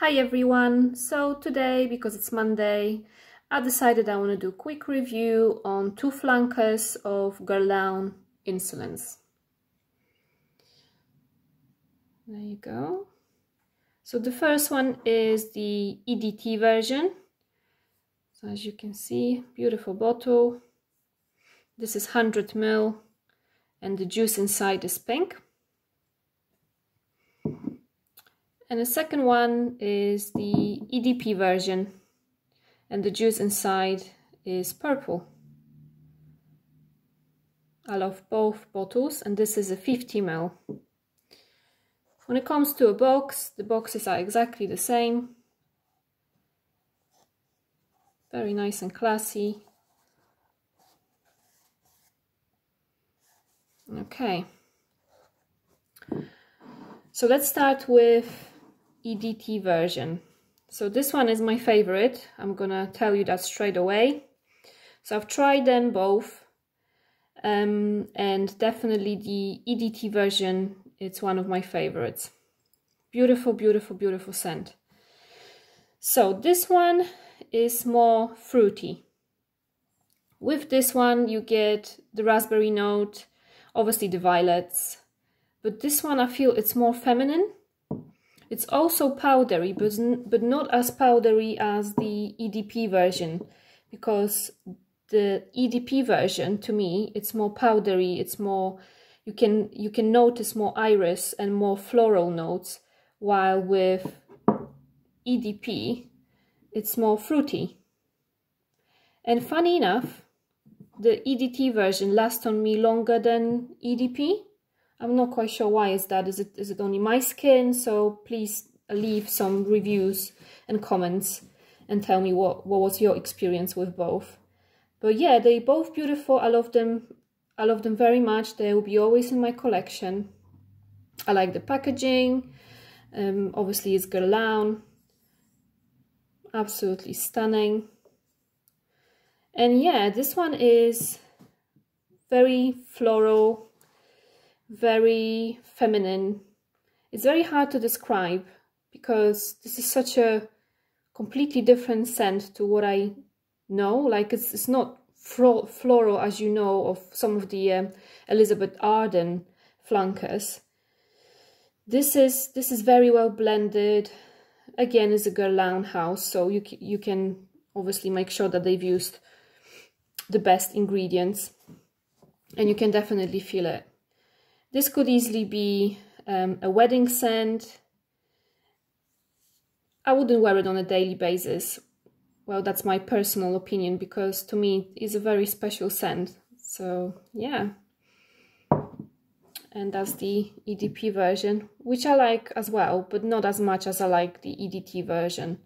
Hi everyone! So today, because it's Monday, I decided I want to do a quick review on two flankers of Guerlain Insolence. There you go. So the first one is the EDT version. So as you can see, beautiful bottle. This is 100 ml and the juice inside is pink. And the second one is the EDP version and the juice inside is purple. I love both bottles and this is a 50 ml. When it comes to a box, the boxes are exactly the same. Very nice and classy. Okay. So let's start with EDT version. So this one is my favorite. I'm gonna tell you that straight away. So I've tried them both um, and definitely the EDT version, it's one of my favorites. Beautiful, beautiful, beautiful scent. So this one is more fruity. With this one you get the raspberry note, obviously the violets, but this one I feel it's more feminine it's also powdery, but, but not as powdery as the EDP version, because the EDP version, to me, it's more powdery, it's more, you can, you can notice more iris and more floral notes, while with EDP, it's more fruity. And funny enough, the EDT version lasts on me longer than EDP. I'm not quite sure why is that. Is it is it only my skin? So please leave some reviews and comments and tell me what, what was your experience with both. But yeah, they both beautiful. I love them. I love them very much. They will be always in my collection. I like the packaging. Um, obviously, it's Guerlain. Absolutely stunning. And yeah, this one is very floral, very feminine. It's very hard to describe because this is such a completely different scent to what I know. Like it's, it's not floral as you know of some of the um, Elizabeth Arden flankers. This is this is very well blended. Again, it's a Guerlain house, so you you can obviously make sure that they've used the best ingredients, and you can definitely feel it. This could easily be um, a wedding scent. I wouldn't wear it on a daily basis. Well, that's my personal opinion because to me it's a very special scent. So yeah. And that's the EDP version, which I like as well, but not as much as I like the EDT version.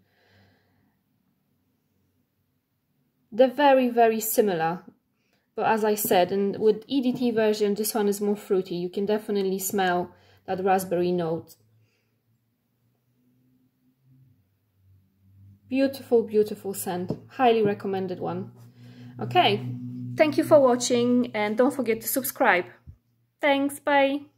They're very, very similar. But as I said, and with EDT version, this one is more fruity. You can definitely smell that raspberry note. Beautiful, beautiful scent. Highly recommended one. Okay, thank you for watching and don't forget to subscribe. Thanks, bye.